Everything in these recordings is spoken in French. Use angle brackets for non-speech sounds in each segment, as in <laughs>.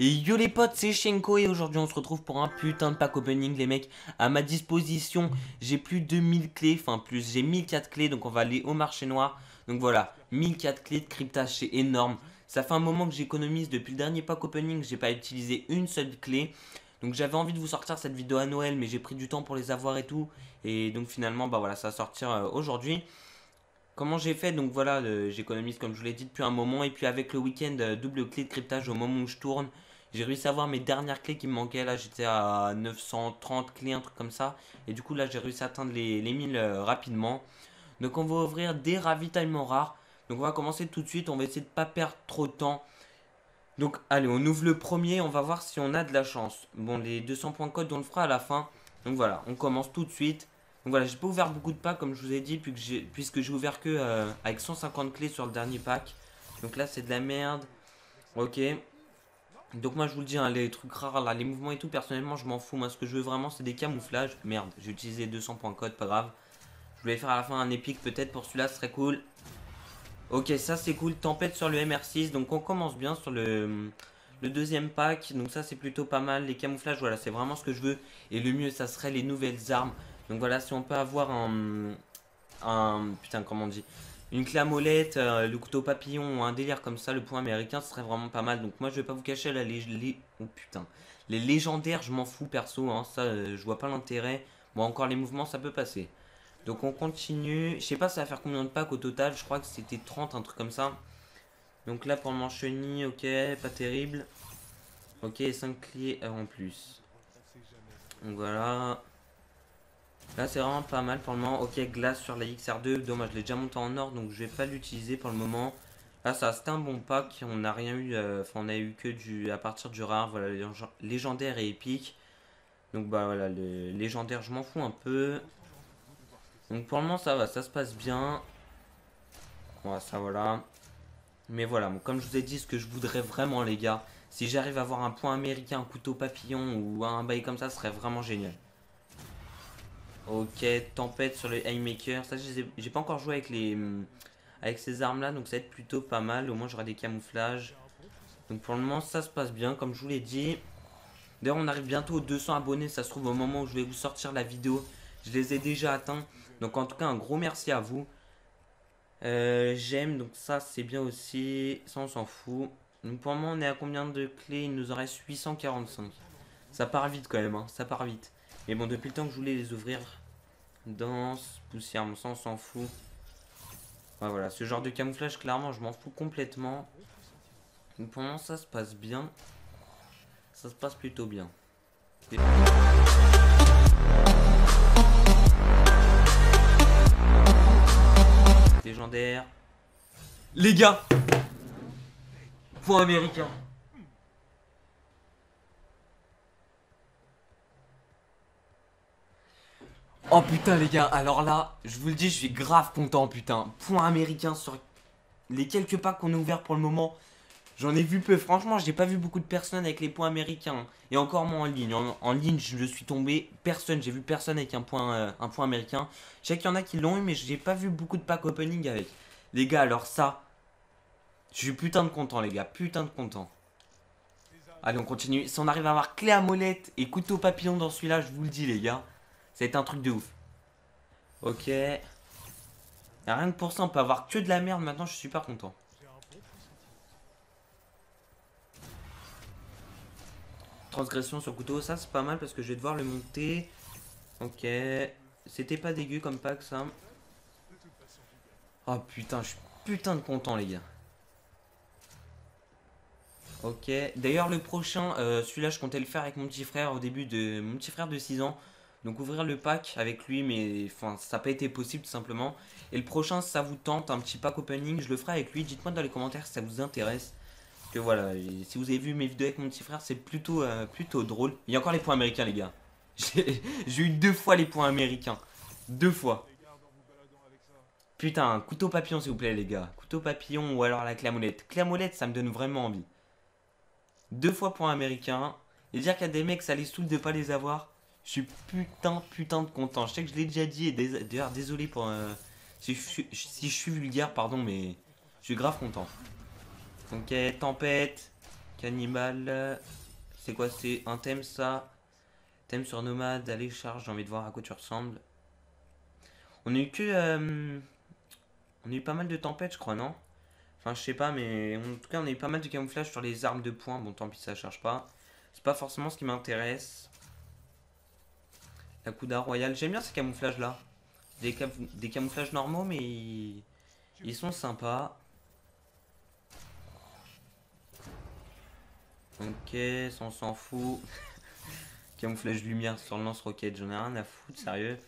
Et yo les potes, c'est Shenko et aujourd'hui on se retrouve pour un putain de pack opening les mecs. À ma disposition, j'ai plus de 1000 clés, enfin plus, j'ai 1004 clés donc on va aller au marché noir. Donc voilà, 1004 clés de cryptage, c'est énorme. Ça fait un moment que j'économise depuis le dernier pack opening, j'ai pas utilisé une seule clé. Donc j'avais envie de vous sortir cette vidéo à Noël mais j'ai pris du temps pour les avoir et tout. Et donc finalement bah voilà ça va sortir euh, aujourd'hui. Comment j'ai fait? Donc voilà, j'économise comme je vous l'ai dit depuis un moment. Et puis avec le week-end, euh, double clé de cryptage au moment où je tourne. J'ai réussi à avoir mes dernières clés qui me manquaient. Là, j'étais à 930 clés, un truc comme ça. Et du coup, là, j'ai réussi à atteindre les, les 1000 euh, rapidement. Donc, on va ouvrir des ravitaillements rares. Donc, on va commencer tout de suite. On va essayer de pas perdre trop de temps. Donc, allez, on ouvre le premier. On va voir si on a de la chance. Bon, les 200 points code, on le fera à la fin. Donc, voilà, on commence tout de suite. Donc voilà, j'ai pas ouvert beaucoup de packs comme je vous ai dit, puisque j'ai ouvert que euh, avec 150 clés sur le dernier pack. Donc là, c'est de la merde. Ok. Donc moi, je vous le dis, hein, les trucs rares, là, les mouvements et tout, personnellement, je m'en fous. Moi, ce que je veux vraiment, c'est des camouflages. Merde, j'ai utilisé 200 points code, pas grave. Je voulais faire à la fin un épique, peut-être, pour celui-là, ce serait cool. Ok, ça, c'est cool. Tempête sur le MR6. Donc on commence bien sur le... Le deuxième pack, donc ça c'est plutôt pas mal. Les camouflages, voilà, c'est vraiment ce que je veux. Et le mieux, ça serait les nouvelles armes. Donc voilà, si on peut avoir un... un putain, comment on dit? Une clé euh, le couteau papillon un délire comme ça, le point américain, ce serait vraiment pas mal. Donc moi, je vais pas vous cacher, la les, oh, putain. Les légendaires, je m'en fous perso, hein, ça, euh, je vois pas l'intérêt. Bon, encore les mouvements, ça peut passer. Donc on continue. Je sais pas ça va faire combien de packs au total. Je crois que c'était 30, un truc comme ça. Donc là pour le mancheni, ok, pas terrible. Ok, 5 clés en plus. Donc voilà. Là, c'est vraiment pas mal pour le moment. Ok, glace sur la XR2. Dommage, je l'ai déjà monté en or, donc je vais pas l'utiliser pour le moment. Là, ça, c'était un bon pack. On n'a rien eu. Euh, enfin, on a eu que du à partir du rare. Voilà, légendaire et épique. Donc, bah voilà, le légendaire, je m'en fous un peu. Donc, pour le moment, ça va. Ça se passe bien. Voilà, ça, voilà. Mais voilà, comme je vous ai dit, ce que je voudrais vraiment, les gars, si j'arrive à avoir un point américain, un couteau papillon ou un bail comme ça, ce serait vraiment génial. Ok, tempête sur le Haymaker. Ça, j'ai pas encore joué avec les avec ces armes là, donc ça va être plutôt pas mal. Au moins, j'aurai des camouflages. Donc pour le moment, ça se passe bien, comme je vous l'ai dit. D'ailleurs, on arrive bientôt aux 200 abonnés. Ça se trouve au moment où je vais vous sortir la vidéo. Je les ai déjà atteints. Donc en tout cas, un gros merci à vous. Euh, j'aime, donc ça c'est bien aussi. Ça, on s'en fout. Donc pour le moment, on est à combien de clés? Il nous en reste 845. Ça part vite quand même, hein. ça part vite. Mais bon, depuis le temps que je voulais les ouvrir, danse, poussière, mon sang, s'en fout. voilà, ce genre de camouflage, clairement, je m'en fous complètement. Donc pour moment, ça se passe bien. Ça se passe plutôt bien. Légendaire. Les gars Point américain. Oh putain les gars, alors là, je vous le dis, je suis grave content putain. Point américain sur les quelques packs qu'on a ouverts pour le moment. J'en ai vu peu, franchement, j'ai pas vu beaucoup de personnes avec les points américains. Et encore moins en ligne. En, ligne, je suis tombé, personne, j'ai vu personne avec un point, euh, un point américain. Je sais qu'il y en a qui l'ont eu, mais j'ai pas vu beaucoup de packs opening avec. Les gars, alors ça, je suis putain de content les gars, putain de content. Allez, on continue. Si on arrive à avoir clé à molette et couteau papillon dans celui-là, je vous le dis les gars. Ça va être un truc de ouf. Ok. rien que pour ça, on peut avoir que de la merde. Maintenant, je suis super content. Transgression sur couteau, ça c'est pas mal parce que je vais devoir le monter. Ok. C'était pas dégueu comme pack ça. Oh putain, je suis putain de content les gars. Ok. D'ailleurs le prochain, euh, celui-là je comptais le faire avec mon petit frère au début de... Mon petit frère de 6 ans. Donc ouvrir le pack avec lui, mais enfin ça n'a pas été possible tout simplement. Et le prochain, ça vous tente, un petit pack opening, je le ferai avec lui. Dites-moi dans les commentaires si ça vous intéresse. Que voilà, si vous avez vu mes vidéos avec mon petit frère, c'est plutôt, euh, plutôt drôle. Il y a encore les points américains, les gars. <laughs> J'ai eu deux fois les points américains. Deux fois. Putain, couteau papillon s'il vous plaît les gars. Couteau papillon ou alors la clamolette. Clamolette, ça me donne vraiment envie. Deux fois points américains. Et dire qu'il y a des mecs, ça les saoule de pas les avoir. Je suis putain, putain de content. Je sais que je l'ai déjà dit, et d'ailleurs, désolé pour... Euh, si, je, suis vulgaire, pardon, mais je suis grave content. Ok, tempête. Cannibal. C'est quoi C'est un thème ça? Thème sur nomade, allez charge, j'ai envie de voir à quoi tu ressembles. On a eu que... euh, on a eu pas mal de tempêtes je crois, non? Enfin je sais pas mais en tout cas on a eu pas mal de camouflage sur les armes de poing. Bon tant pis ça charge pas. C'est pas forcément ce qui m'intéresse. La Kuda Royale, j'aime bien ces camouflages là. Des, cam- des camouflages normaux mais ils, ils sont sympas. Ok, ça on s'en fout. <laughs> Camouflage lumière sur le lance-roquette, j'en ai rien à foutre, sérieux.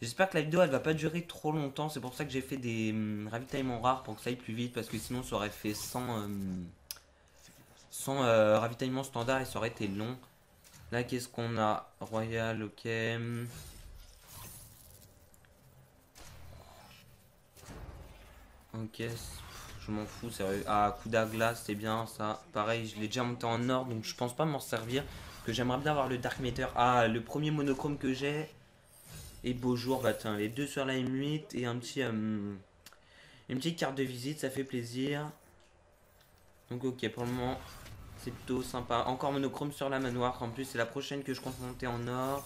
J'espère que la vidéo elle va pas durer trop longtemps, c'est pour ça que j'ai fait des hum, ravitaillements rares pour que ça aille plus vite, parce que sinon ça aurait fait 100, hum, 100 euh, standard et ça aurait été long. Là qu'est-ce qu'on a? Royal, ok. Ok, je m'en fous, sérieux. Ah, coup glace, c'est bien ça. Pareil, je l'ai déjà monté en or, donc je pense pas m'en servir. Que j'aimerais bien avoir le Dark Matter. Ah, le premier monochrome que j'ai. Et beau jour, bah tiens, les deux sur la M8 et un petit, euh, une petite carte de visite, ça fait plaisir. Donc ok, pour le moment, c'est plutôt sympa. Encore monochrome sur la manoir, en plus c'est la prochaine que je compte monter en or.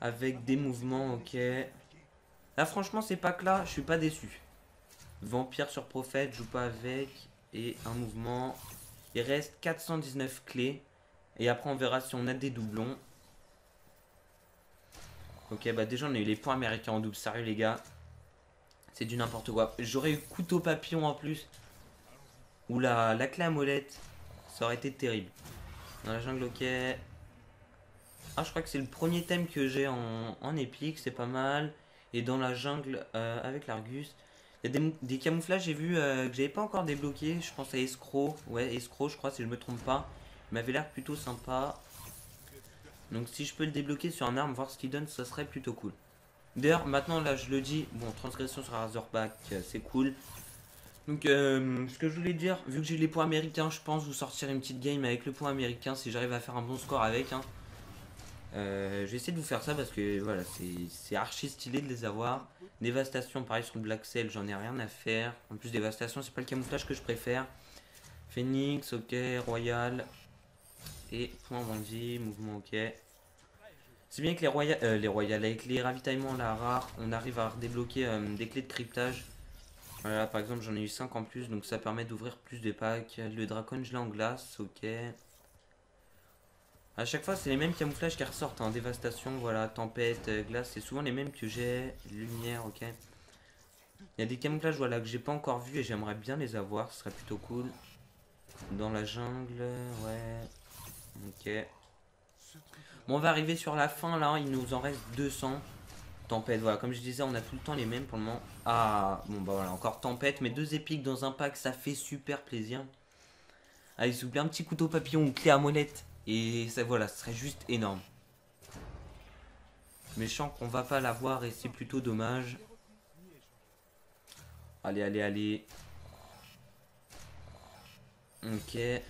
Avec des mouvements, ok. Là franchement, c'est pas que là, je suis pas déçu. Vampire sur prophète, joue pas avec. Et un mouvement. Il reste 419 clés. Et après, on verra si on a des doublons. Ok, bah déjà, on a eu les points américains en double. Sérieux, les gars. C'est du n'importe quoi. J'aurais eu couteau papillon en plus. Ou la, la clé à molette. Ça aurait été terrible. Dans la jungle, ok. Ah, je crois que c'est le premier thème que j'ai en, en épique. C'est pas mal. Et dans la jungle, euh, avec l'Argus. Il y a des, camouflages, j'ai vu, euh, que j'avais pas encore débloqué. Je pense à Escroc. Ouais, Escroc, je crois, si je me trompe pas. Il m'avait l'air plutôt sympa. Donc si je peux le débloquer sur un arme, voir ce qu'il donne, ça serait plutôt cool. D'ailleurs, maintenant, là, je le dis, bon, transgression sur Razorback, euh, c'est cool. Donc, euh, ce que je voulais dire, vu que j'ai les points américains, je pense vous sortir une petite game avec le point américain si j'arrive à faire un bon score avec. Hein. Euh, je vais essayer de vous faire ça parce que voilà, c'est- archi stylé de les avoir. Dévastation, pareil sur le Black Cell, j'en ai rien à faire. En plus, dévastation, c'est pas le camouflage que je préfère. Phoenix, ok, Royal. Et point bandit, mouvement, ok. C'est bien que les royales, euh, les royales, avec les ravitaillements là rares, on arrive à débloquer euh, des clés de cryptage. Voilà, par exemple, j'en ai eu 5 en plus, donc ça permet d'ouvrir plus de packs. Le dracon gelé en glace, ok. À chaque fois, c'est les mêmes camouflages qui ressortent. Hein. Dévastation, voilà, tempête, euh, glace, c'est souvent les mêmes que j'ai. Lumière, ok. Il y a des camouflages voilà, que j'ai pas encore vus et j'aimerais bien les avoir, ce serait plutôt cool. Dans la jungle, ouais. Ok. Bon, on va arriver sur la fin là, il nous en reste 200. Tempête, voilà, comme je disais, on a tout le temps les mêmes pour le moment. Ah, bon, bah voilà, encore tempête, mais deux épiques dans un pack, ça fait super plaisir. Allez, s'il vous plaît, un petit couteau papillon ou clé à molette. Et ça, voilà, ce serait juste énorme. Méchant qu'on va pas l'avoir et c'est plutôt dommage. Allez, allez, allez. Ok. Ouais,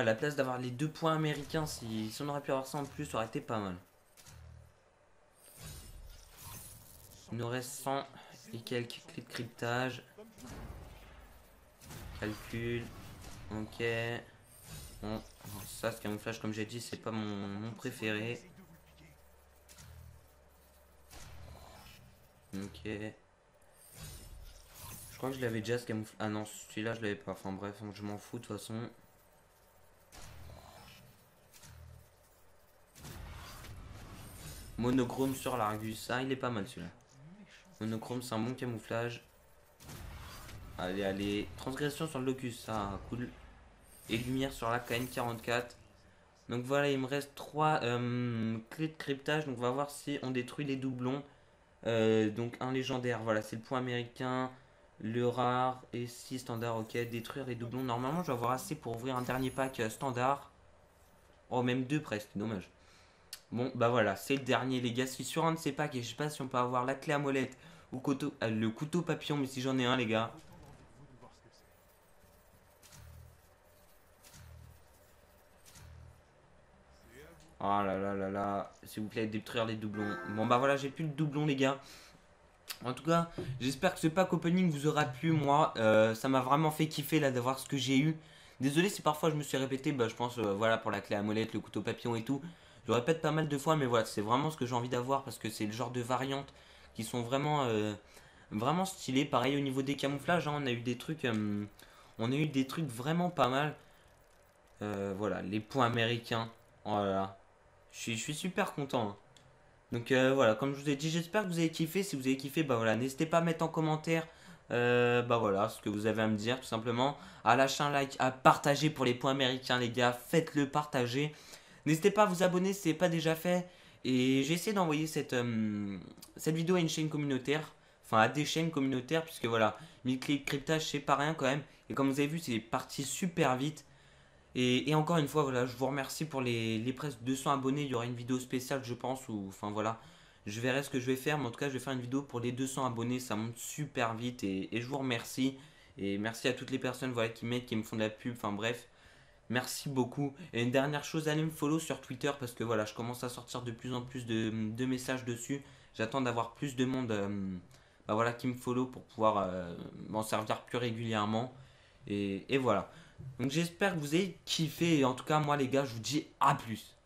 à la place d'avoir les deux points américains, si on aurait pu avoir ça en plus, ça aurait été pas mal. Il nous reste 100 et quelques clés de cryptage. Calcul. Ok. Bon, ça, ce camouflage, comme j'ai dit, c'est pas mon, mon préféré. Ok. Je crois que je l'avais déjà ce camouflage. Ah non, celui-là, je l'avais pas. Enfin bref, je m'en fous de toute façon. Monochrome sur l'Argus. Ah, il est pas mal celui-là. Monochrome, c'est un bon camouflage. Allez, allez. Transgression sur le Locus, ça, cool. Et lumière sur la KN44. Donc voilà, il me reste 3 clés de cryptage. Donc on va voir si on détruit les doublons. Euh, donc un légendaire, voilà, c'est le point américain. Le rare et 6 standard, ok. Détruire les doublons. Normalement, je vais avoir assez pour ouvrir un dernier pack euh, standard. Oh, même deux presque, dommage. Bon, bah voilà, c'est le dernier, les gars. Suis sur un de ces packs et je sais pas si on peut avoir la clé à molette ou euh, le couteau papillon, mais si j'en ai un, les gars. Oh là là là là, s'il vous plaît, détruire les doublons. Bon bah voilà, j'ai plus le doublon, les gars. En tout cas, j'espère que ce pack opening vous aura plu. Moi, euh, ça m'a vraiment fait kiffer là d'avoir ce que j'ai eu. Désolé si parfois je me suis répété, bah, je pense, euh, voilà, pour la clé à molette, le couteau papillon et tout. Je le répète pas mal de fois, mais voilà, c'est vraiment ce que j'ai envie d'avoir parce que c'est le genre de variantes qui sont vraiment, euh, vraiment stylées. Pareil au niveau des camouflages, hein, on a eu des trucs, on a eu des trucs vraiment pas mal. voilà, les points américains. Voilà. Je suis, je suis super content. Hein. Donc euh, voilà, comme je vous ai dit, j'espère que vous avez kiffé. Si vous avez kiffé, bah voilà, n'hésitez pas à mettre en commentaire, euh, bah voilà, ce que vous avez à me dire, tout simplement. À lâcher un like, à partager pour les points américains, les gars. Faites-le partager. N'hésitez pas à vous abonner si ce n'est pas déjà fait. Et j'ai essayé d'envoyer cette, euh, cette vidéo à une chaîne communautaire. Enfin, à des chaînes communautaires, puisque voilà, 1000 clics cryptage, c'est pas rien quand même. Et comme vous avez vu, c'est parti super vite. Et, encore une fois, voilà, je vous remercie pour les, les, presque 200 abonnés. Il y aura une vidéo spéciale, je pense. Ou, enfin voilà, je verrai ce que je vais faire. Mais en tout cas, je vais faire une vidéo pour les 200 abonnés. Ça monte super vite. Et, je vous remercie. Et merci à toutes les personnes voilà, qui m'aident, qui me font de la pub. Enfin bref, merci beaucoup. Et une dernière chose, allez me follow sur Twitter. Parce que voilà, je commence à sortir de plus en plus de, de messages dessus. J'attends d'avoir plus de monde euh, bah voilà, qui me follow pour pouvoir euh, m'en servir plus régulièrement. Et, et voilà. Donc j'espère que vous avez kiffé. Et en tout cas, moi les gars, je vous dis à plus.